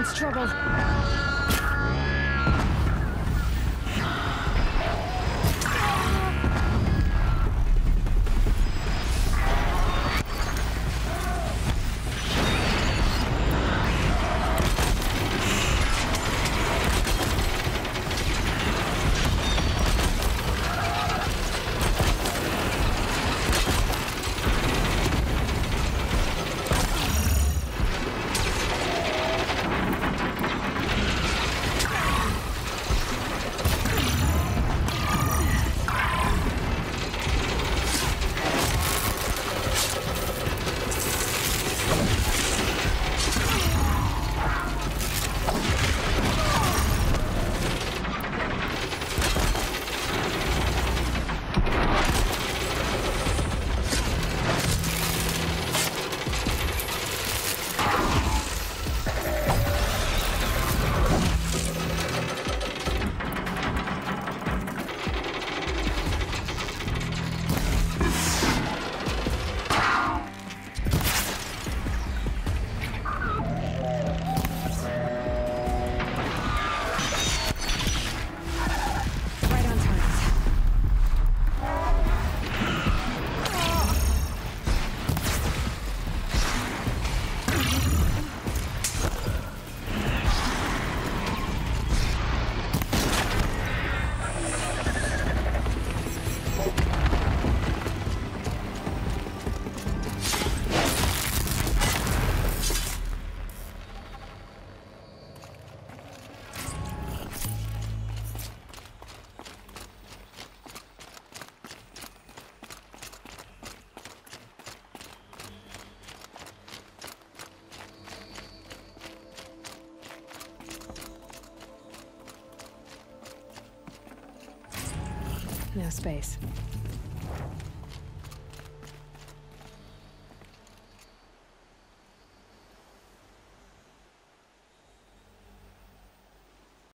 means trouble. No space.